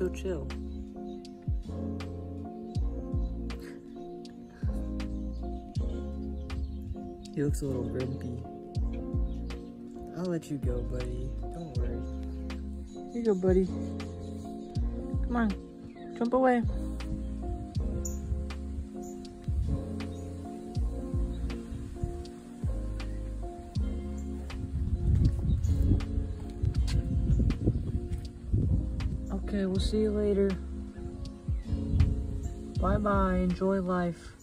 so chill? He looks a little grumpy. I'll let you go, buddy. Don't worry. Here you go, buddy. Come on. Jump away. Okay, we'll see you later. Bye bye. Enjoy life.